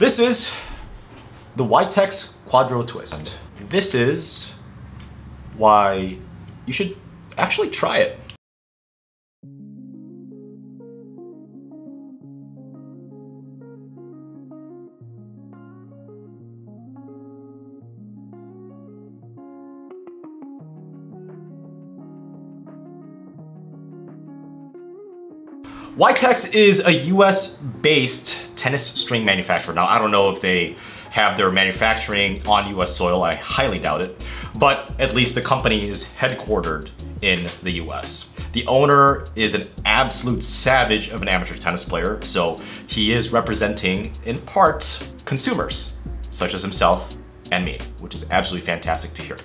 This is the YTEX Quadro Twist. This is why you should actually try it. YTEX is a US based tennis string manufacturer. Now, I don't know if they have their manufacturing on US soil, I highly doubt it, but at least the company is headquartered in the US. The owner is an absolute savage of an amateur tennis player, so he is representing, in part, consumers, such as himself and me, which is absolutely fantastic to hear.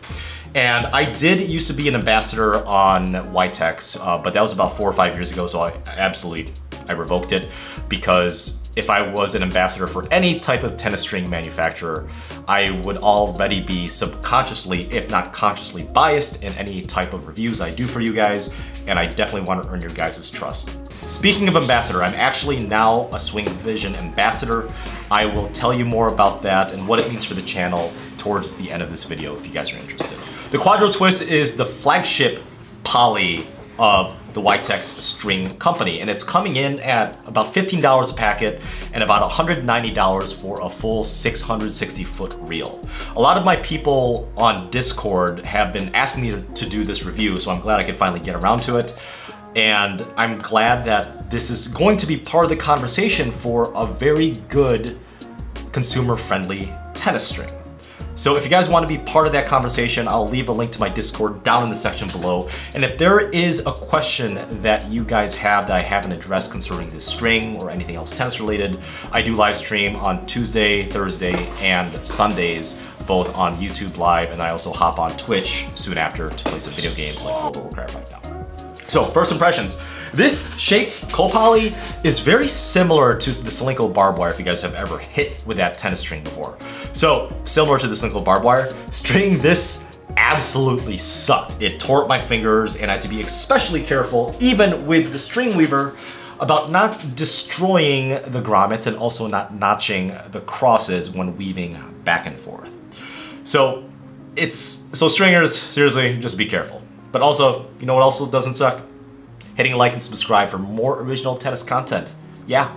And I did used to be an ambassador on YTEX, uh, but that was about four or five years ago, so I absolutely, I revoked it because if I was an ambassador for any type of tennis string manufacturer, I would already be subconsciously, if not consciously biased in any type of reviews I do for you guys, and I definitely want to earn your guys' trust. Speaking of ambassador, I'm actually now a Swing Vision ambassador. I will tell you more about that and what it means for the channel towards the end of this video if you guys are interested. The Quadro Twist is the flagship poly of the YTEX string company and it's coming in at about $15 a packet and about $190 for a full 660 foot reel. A lot of my people on Discord have been asking me to, to do this review so I'm glad I could finally get around to it and I'm glad that this is going to be part of the conversation for a very good consumer friendly tennis string. So if you guys want to be part of that conversation, I'll leave a link to my Discord down in the section below. And if there is a question that you guys have that I haven't addressed concerning this string or anything else tennis related, I do live stream on Tuesday, Thursday, and Sundays, both on YouTube Live, and I also hop on Twitch soon after to play some video games like World of Warcraft right now. So first impressions. This shape, Copoly, is very similar to the Solinco barbed wire if you guys have ever hit with that tennis string before. So similar to the Solinco barbed wire, string this absolutely sucked. It tore up my fingers and I had to be especially careful, even with the string weaver, about not destroying the grommets and also not notching the crosses when weaving back and forth. So it's, so stringers, seriously, just be careful. But also, you know what also doesn't suck? Hitting like and subscribe for more original tennis content. Yeah,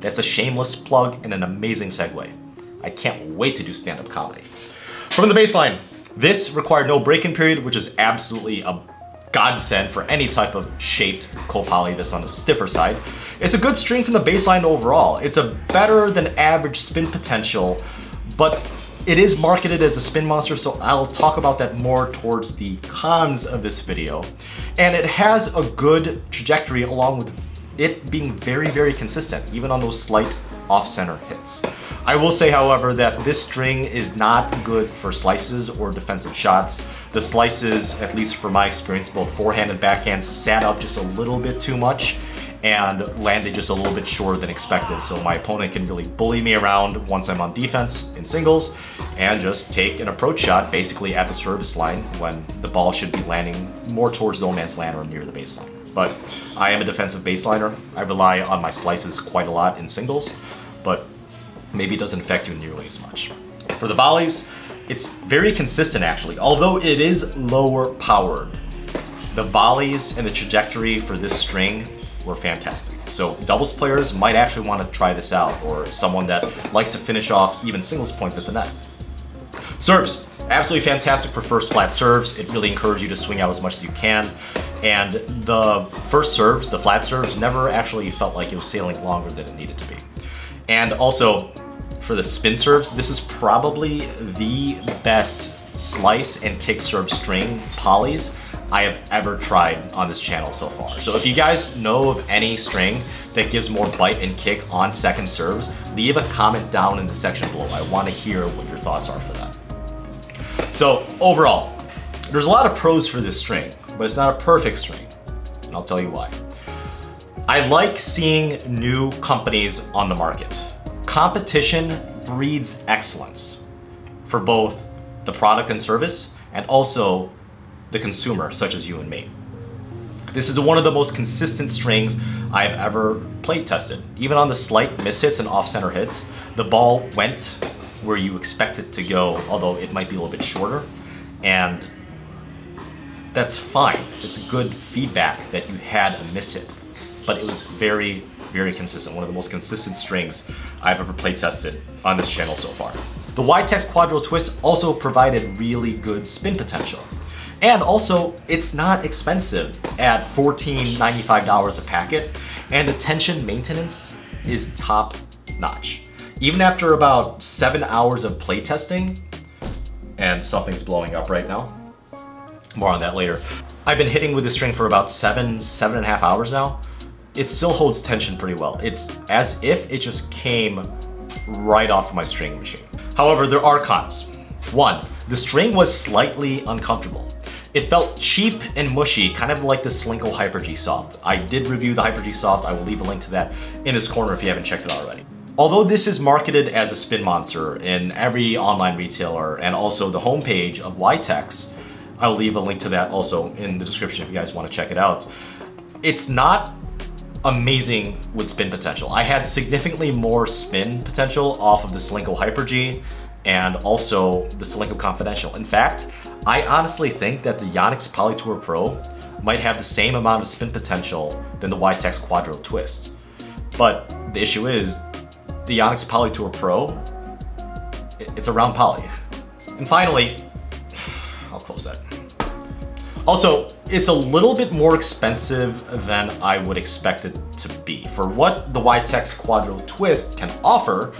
that's a shameless plug and an amazing segue. I can't wait to do stand-up comedy. From the baseline, this required no break-in period, which is absolutely a godsend for any type of shaped copoly that's on the stiffer side. It's a good string from the baseline overall. It's a better than average spin potential, but it is marketed as a spin monster, so I'll talk about that more towards the cons of this video. And it has a good trajectory along with it being very, very consistent, even on those slight off-center hits. I will say, however, that this string is not good for slices or defensive shots. The slices, at least for my experience, both forehand and backhand, sat up just a little bit too much and landed just a little bit shorter than expected. So my opponent can really bully me around once I'm on defense in singles and just take an approach shot basically at the service line when the ball should be landing more towards no man's land or near the baseline. But I am a defensive baseliner. I rely on my slices quite a lot in singles, but maybe it doesn't affect you nearly as much. For the volleys, it's very consistent actually, although it is lower powered. The volleys and the trajectory for this string were fantastic. So doubles players might actually want to try this out, or someone that likes to finish off even singles points at the net. Serves, absolutely fantastic for first flat serves. It really encourages you to swing out as much as you can. And the first serves, the flat serves, never actually felt like it was sailing longer than it needed to be. And also, for the spin serves, this is probably the best slice and kick serve string polys I have ever tried on this channel so far. So if you guys know of any string that gives more bite and kick on second serves, leave a comment down in the section below. I want to hear what your thoughts are for that. So overall, there's a lot of pros for this string, but it's not a perfect string, and I'll tell you why. I like seeing new companies on the market. Competition breeds excellence for both the product and service and also the consumer, such as you and me. This is one of the most consistent strings I've ever play tested. Even on the slight mishits and off-center hits, the ball went where you expect it to go, although it might be a little bit shorter. And that's fine. It's good feedback that you had a miss hit. But it was very, very consistent. One of the most consistent strings I've ever play tested on this channel so far. The YTEX Quadro Twist also provided really good spin potential. And also, it's not expensive at $14.95 a packet, and the tension maintenance is top notch. Even after about seven hours of playtesting, and something's blowing up right now, more on that later. I've been hitting with this string for about seven, seven and a half hours now. It still holds tension pretty well. It's as if it just came right off my string machine. However, there are cons. One, the string was slightly uncomfortable. It felt cheap and mushy, kind of like the Solinco Hyper G Soft. I did review the Hyper G Soft. I will leave a link to that in this corner if you haven't checked it out already. Although this is marketed as a spin monster in every online retailer and also the homepage of YTEX, I'll leave a link to that also in the description if you guys want to check it out. It's not amazing with spin potential. I had significantly more spin potential off of the Solinco Hyper G and also the Solinco Confidential. In fact, I honestly think that the Yonex Polytour Pro might have the same amount of spin potential than the YTEX Quadro Twist. But the issue is, the Yonex Polytour Pro, it's a round poly. And finally, I'll close that. Also, it's a little bit more expensive than I would expect it to be. For what the YTEX Quadro Twist can offer,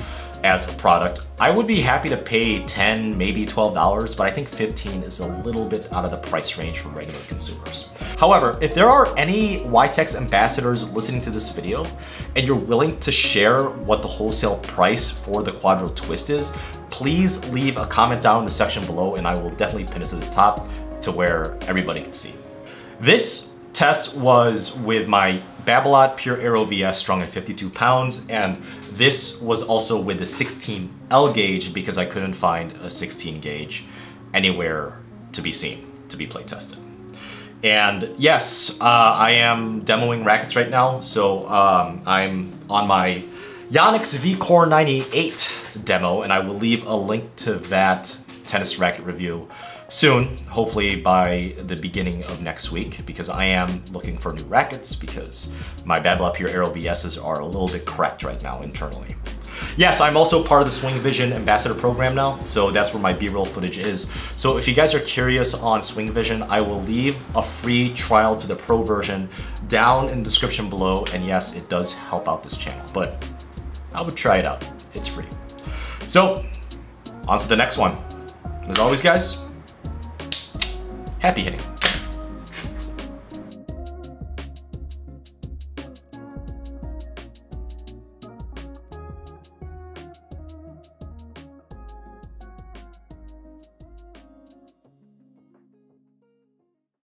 as a product. I would be happy to pay 10, maybe $12, but I think 15 is a little bit out of the price range for regular consumers. However, if there are any YTEX ambassadors listening to this video and you're willing to share what the wholesale price for the Quadro Twist is, please leave a comment down in the section below and I will definitely pin it to the top to where everybody can see. This test was with my Babolat Pure Aero VS strong at 52 pounds, and this was also with the 16L gauge because I couldn't find a 16 gauge anywhere to be seen, to be play tested. And yes, uh, I am demoing rackets right now, so um, I'm on my Yonex V-Core 98 demo, and I will leave a link to that tennis racket review soon, hopefully by the beginning of next week, because I am looking for new rackets because my Babolat Pure Aero VSs are a little bit cracked right now internally. Yes, I'm also part of the Swing Vision Ambassador program now, so that's where my B-roll footage is. So if you guys are curious on Swing Vision, I will leave a free trial to the pro version down in the description below, and yes, it does help out this channel, but I would try it out. It's free. So, on to the next one. As always, guys, Happy hitting.